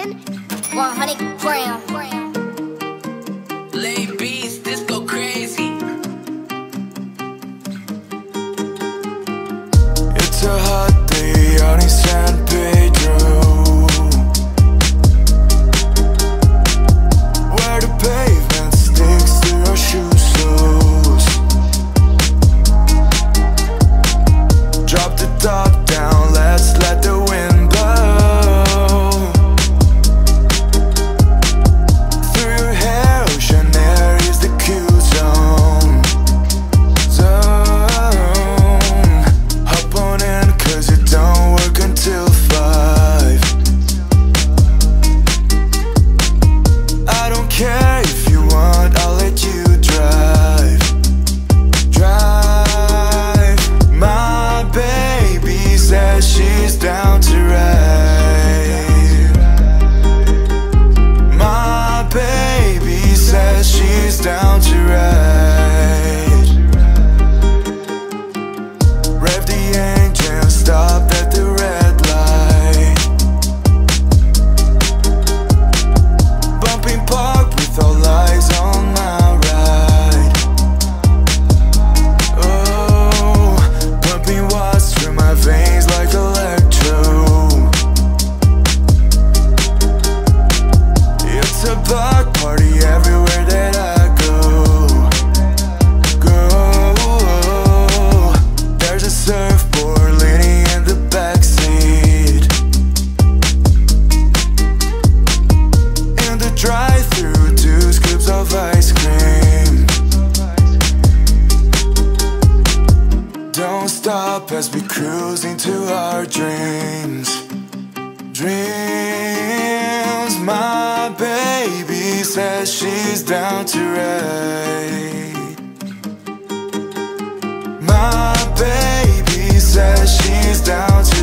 London, 100 gram. Lay beats, this go crazy. It's a hot day out in care if up as we cruise into our dreams. Dreams My baby says she's down to ride My baby says she's down to